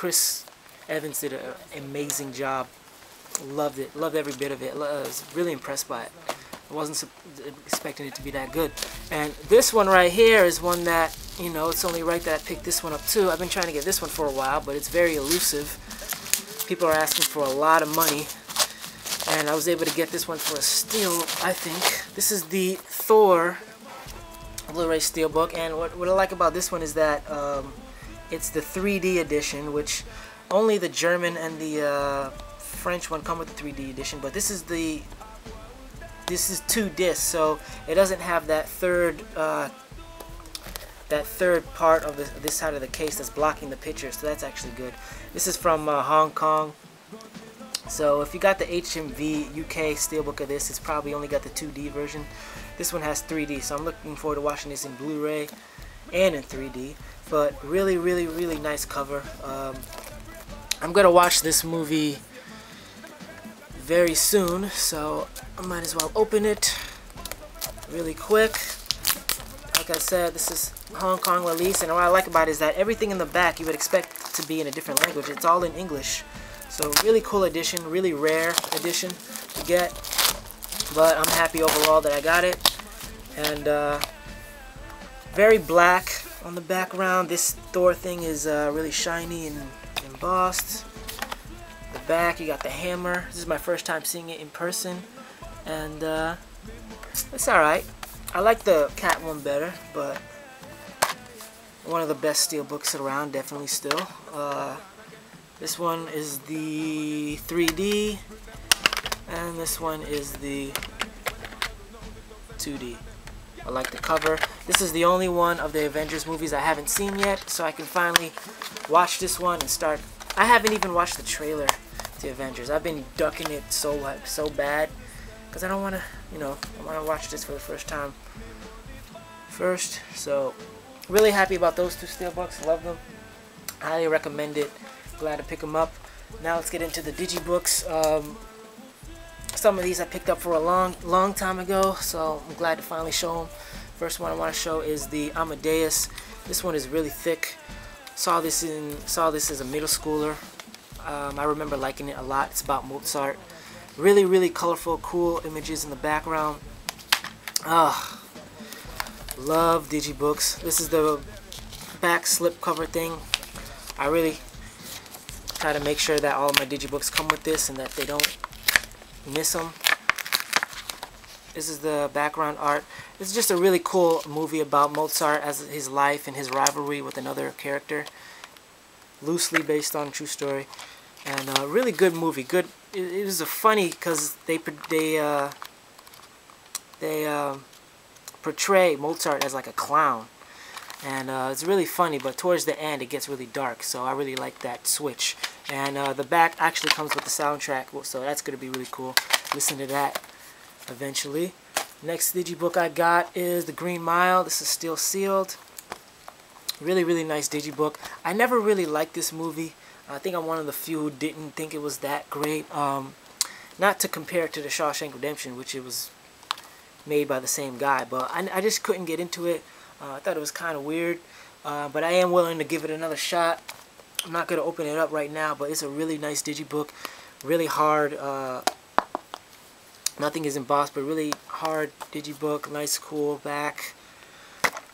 Chris Evans did an amazing job. Loved it. Loved every bit of it. I was really impressed by it. I wasn't expecting it to be that good. And this one right here is one that, you know, it's only right that I picked this one up too. I've been trying to get this one for a while, but it's very elusive. People are asking for a lot of money. And I was able to get this one for a steal, I think. This is the Thor Blu-ray Steelbook. And what, what I like about this one is that um, it's the 3D edition, which only the German and the uh, French one come with the 3D edition. But this is the this is two discs, so it doesn't have that third uh, that third part of the, this side of the case that's blocking the picture, so that's actually good. This is from uh, Hong Kong. So if you got the HMV UK steelbook of this, it's probably only got the 2D version. This one has 3D, so I'm looking forward to watching this in Blu-ray and in 3D. But really, really, really nice cover. Um, I'm gonna watch this movie very soon, so I might as well open it really quick. Like I said, this is Hong Kong release, and what I like about it is that everything in the back you would expect to be in a different language. It's all in English. So really cool edition, really rare edition to get. But I'm happy overall that I got it. And uh, very black on the background. This Thor thing is uh, really shiny and embossed The back. You got the hammer. This is my first time seeing it in person. And uh, it's alright. I like the cat one better, but one of the best steel books around, definitely still. Uh, this one is the 3D, and this one is the 2D. I like the cover. This is the only one of the Avengers movies I haven't seen yet, so I can finally watch this one and start. I haven't even watched the trailer the Avengers. I've been ducking it so like so bad because I don't want to, you know, I want to watch this for the first time first. So really happy about those two steelbooks. Love them. Highly recommend it. Glad to pick them up. Now let's get into the digibooks. Um, some of these I picked up for a long, long time ago, so I'm glad to finally show them. First one I want to show is the Amadeus. This one is really thick. Saw this in saw this as a middle schooler. Um, I remember liking it a lot. It's about Mozart. Really, really colorful, cool images in the background. Ah, love digibooks. This is the back slip cover thing. I really try to make sure that all of my digibooks come with this and that they don't miss them. This is the background art. It's just a really cool movie about Mozart as his life and his rivalry with another character loosely based on true story, and a uh, really good movie. Good. It, was a funny because they they uh, they uh, portray Mozart as like a clown, and uh, it's really funny. But towards the end, it gets really dark. So I really like that switch. And uh, the back actually comes with the soundtrack, so that's gonna be really cool. Listen to that eventually. Next digibook I got is The Green Mile. This is still sealed. Really, really nice digibook. I never really liked this movie. I think I'm one of the few who didn't think it was that great. Um, not to compare it to The Shawshank Redemption, which it was made by the same guy, but I, I just couldn't get into it. Uh, I thought it was kind of weird, uh, but I am willing to give it another shot. I'm not going to open it up right now, but it's a really nice digibook. Really hard. Uh, nothing is embossed, but really hard digibook. Nice, cool back.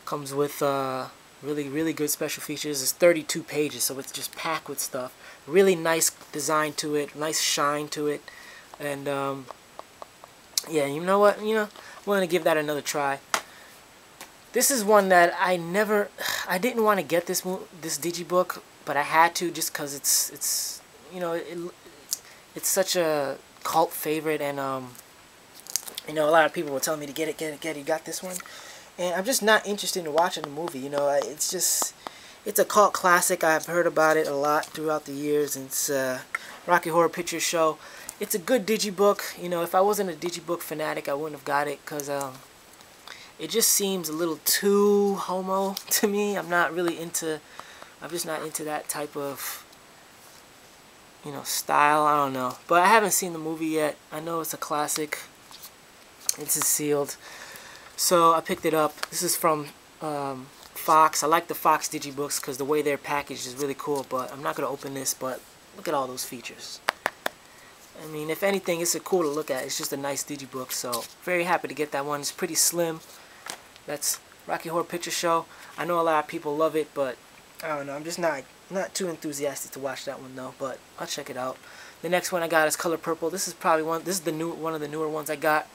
Comes with uh, Really, really good special features. It's 32 pages, so it's just packed with stuff. Really nice design to it, nice shine to it. And, um, yeah, you know what? You know, I'm going to give that another try. This is one that I never, I didn't want to get this this digibook, but I had to just because it's, it's, you know, it, it's such a cult favorite and, um, you know, a lot of people were telling me to get it, get it, get it. You got this one? and I'm just not interested in watching the movie. You know, it's just it's a cult classic. I've heard about it a lot throughout the years. It's uh, Rocky Horror Picture Show. It's a good digibook. You know, if I wasn't a digibook fanatic, I wouldn't have got it because um, it just seems a little too homo to me. I'm not really into. I'm just not into that type of you know style. I don't know, but I haven't seen the movie yet. I know it's a classic. It's sealed. So I picked it up. This is from um, Fox. I like the Fox Digibooks because the way they're packaged is really cool, but I'm not going to open this, but look at all those features. I mean, if anything, it's a cool to look at. It's just a nice digibook, so very happy to get that one. It's pretty slim. That's Rocky Horror Picture Show. I know a lot of people love it, but I don't know. I'm just not not too enthusiastic to watch that one though. But I'll check it out. The next one I got is Color Purple. This is probably one. This is the new one of the newer ones I got.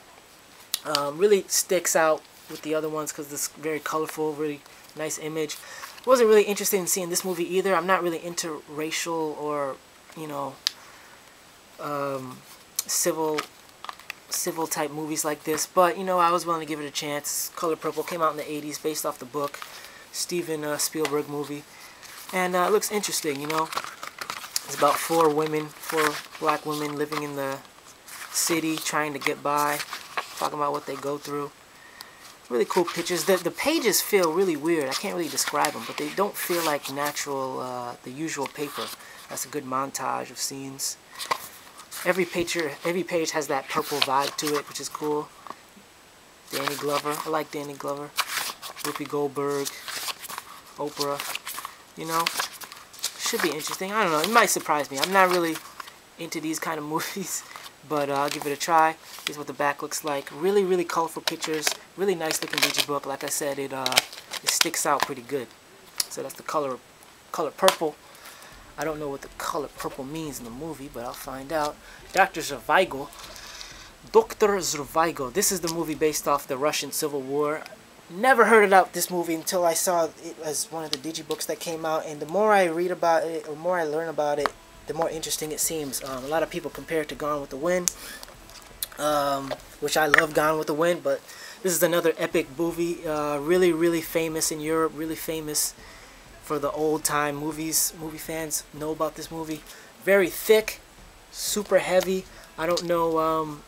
Um, really sticks out with the other ones because it's very colorful, really nice image. Wasn't really interested in seeing this movie either. I'm not really into racial or you know um, civil civil type movies like this but you know I was willing to give it a chance Color Purple came out in the 80s based off the book Steven uh, Spielberg movie and uh, it looks interesting you know it's about four women four black women living in the city trying to get by talking about what they go through. Really cool pictures. The, the pages feel really weird. I can't really describe them but they don't feel like natural uh, the usual paper. That's a good montage of scenes. Every picture, every page has that purple vibe to it, which is cool. Danny Glover, I like Danny Glover. Whoopi Goldberg, Oprah, you know, should be interesting. I don't know, it might surprise me. I'm not really into these kind of movies, but uh, I'll give it a try. Here's what the back looks like. Really, really colorful pictures. Really nice looking digibook. Like I said, it uh, it sticks out pretty good. So that's the color, color purple. I don't know what the color purple means in the movie, but I'll find out. Dr. Zhivago. Dr. Zhivago. This is the movie based off the Russian Civil War. Never heard about this movie until I saw it as one of the digibooks that came out. And the more I read about it, the more I learn about it, the more interesting it seems. Um, a lot of people compare it to Gone with the Wind, um, which I love Gone with the Wind, but this is another epic movie. Uh, really, really famous in Europe, really famous for the old time movies movie fans know about this movie very thick super heavy I don't know um,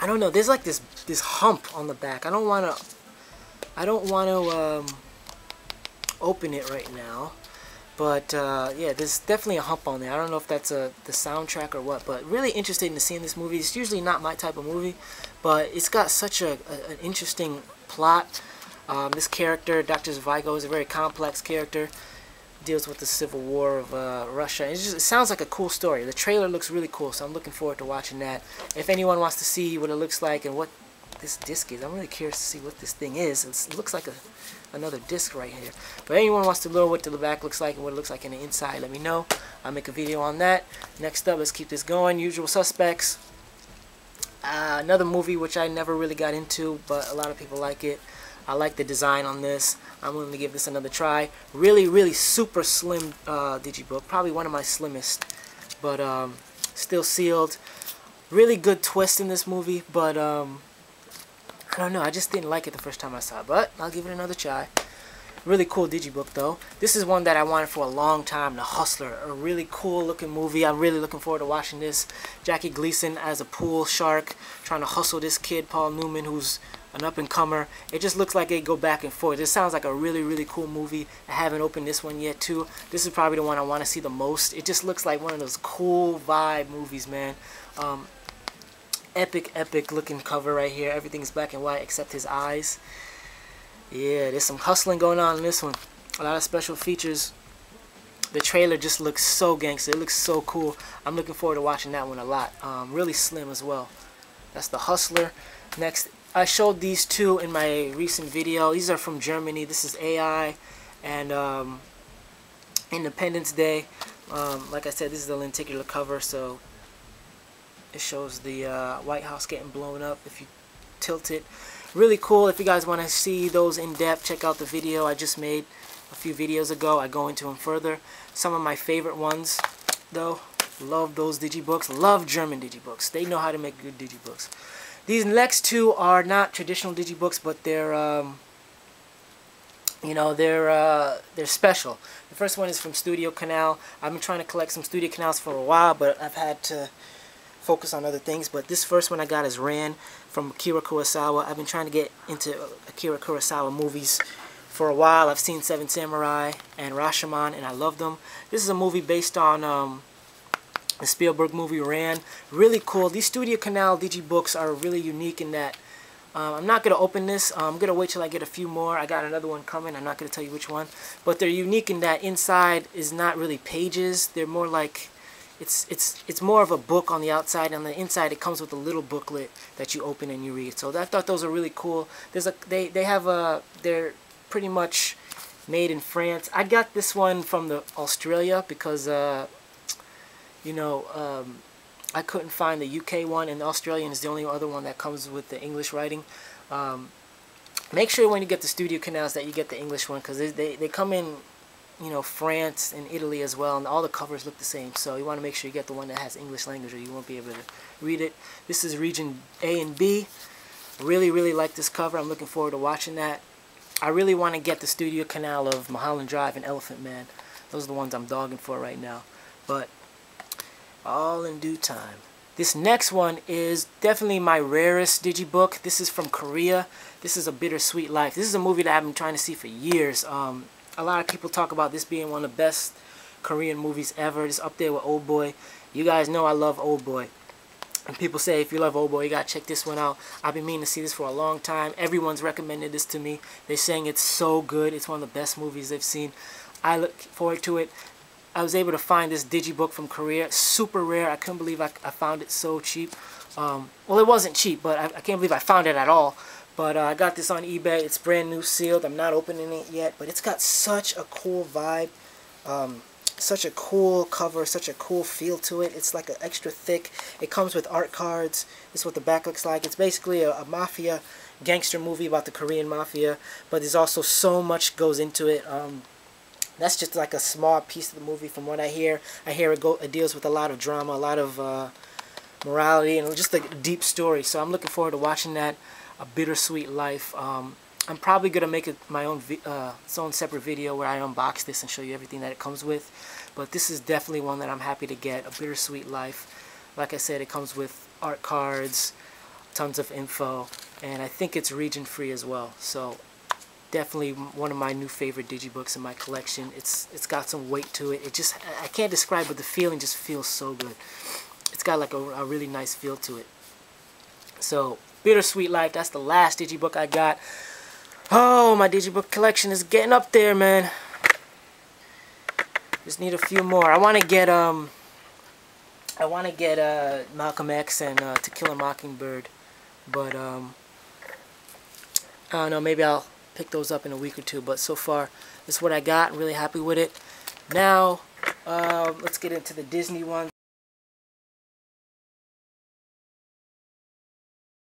I don't know there's like this this hump on the back I don't want to I don't want to um, open it right now but uh, yeah there's definitely a hump on there I don't know if that's a the soundtrack or what but really interested in seeing this movie it's usually not my type of movie but it's got such a, a an interesting plot um, this character, Dr. Zhivago, is a very complex character. Deals with the civil war of uh, Russia. Just, it sounds like a cool story. The trailer looks really cool, so I'm looking forward to watching that. If anyone wants to see what it looks like and what this disc is, I'm really curious to see what this thing is. It looks like a another disc right here. But anyone wants to know what the back looks like and what it looks like in the inside, let me know. I'll make a video on that. Next up, let's keep this going. Usual Suspects. Uh, another movie which I never really got into, but a lot of people like it. I like the design on this. I'm willing to give this another try. Really, really super slim uh, Digibook. Probably one of my slimmest. But um, still sealed. Really good twist in this movie. But um, I don't know. I just didn't like it the first time I saw it. But I'll give it another try. Really cool digibook though. This is one that I wanted for a long time. The Hustler, a really cool looking movie. I'm really looking forward to watching this. Jackie Gleason as a pool shark trying to hustle this kid Paul Newman who's an up and comer. It just looks like they go back and forth. This sounds like a really really cool movie. I haven't opened this one yet too. This is probably the one I want to see the most. It just looks like one of those cool vibe movies, man. Um, epic epic looking cover right here. Everything's black and white except his eyes. Yeah, there's some hustling going on in this one. A lot of special features. The trailer just looks so gangster. It looks so cool. I'm looking forward to watching that one a lot. Um, really slim as well. That's the Hustler. Next, I showed these two in my recent video. These are from Germany. This is AI and um, Independence Day. Um, like I said, this is the lenticular cover, so it shows the uh, White House getting blown up if you tilt it. Really cool if you guys want to see those in depth check out the video I just made a few videos ago. I go into them further. Some of my favorite ones though love those digibooks love German digibooks they know how to make good digibooks these next two are not traditional digibooks but they're um, you know they're uh, they're special. The first one is from Studio Canal. I've been trying to collect some Studio Canals for a while but I've had to focus on other things. But this first one I got is Ran from Akira Kurosawa. I've been trying to get into Akira Kurosawa movies for a while. I've seen Seven Samurai and Rashomon, and I love them. This is a movie based on um, the Spielberg movie Ran. Really cool. These Studio Canal digibooks are really unique in that Um, I'm not going to open this. Um, I'm going to wait till I get a few more. I got another one coming. I'm not going to tell you which one. But they're unique in that inside is not really pages. They're more like it's it's it's more of a book on the outside on the inside it comes with a little booklet that you open and you read. So I thought those are really cool. There's a they they have a they're pretty much made in France. I got this one from the Australia because uh, you know um, I couldn't find the UK one and the Australian is the only other one that comes with the English writing. Um, make sure when you get the studio canals that you get the English one because they, they, they come in you know, France and Italy as well, and all the covers look the same. So you want to make sure you get the one that has English language or you won't be able to read it. This is region A and B. Really, really like this cover. I'm looking forward to watching that. I really want to get the studio canal of Mulholland Drive and Elephant Man. Those are the ones I'm dogging for right now. But all in due time. This next one is definitely my rarest digibook. This is from Korea. This is A Bittersweet Life. This is a movie that I've been trying to see for years. Um, a lot of people talk about this being one of the best Korean movies ever. It's up there with Old Boy. You guys know I love Old Boy. And people say if you love Old Boy, you gotta check this one out. I've been meaning to see this for a long time. Everyone's recommended this to me. They're saying it's so good. It's one of the best movies they've seen. I look forward to it. I was able to find this digibook from Korea. Super rare. I couldn't believe I, I found it so cheap. Um, well, it wasn't cheap, but I, I can't believe I found it at all. But uh, I got this on eBay. It's brand new sealed. I'm not opening it yet, but it's got such a cool vibe. Um, such a cool cover, such a cool feel to it. It's like an extra thick. It comes with art cards. This is what the back looks like. It's basically a, a mafia gangster movie about the Korean mafia, but there's also so much goes into it. Um, that's just like a small piece of the movie from what I hear. I hear it, go, it deals with a lot of drama, a lot of uh, morality, and just a deep story. So I'm looking forward to watching that a bittersweet life. Um, I'm probably gonna make it my own uh, its own separate video where I unbox this and show you everything that it comes with. But this is definitely one that I'm happy to get. A bittersweet life. Like I said, it comes with art cards, tons of info, and I think it's region free as well. So definitely one of my new favorite digibooks in my collection. It's it's got some weight to it. It just I can't describe, but the feeling just feels so good. It's got like a, a really nice feel to it. So Bittersweet Life. That's the last digibook I got. Oh, my digibook collection is getting up there, man. Just need a few more. I want to get um, I want to get uh Malcolm X and uh, To Kill a Mockingbird, but um, I don't know. Maybe I'll pick those up in a week or two. But so far, this is what I got. I'm really happy with it. Now, uh, let's get into the Disney ones.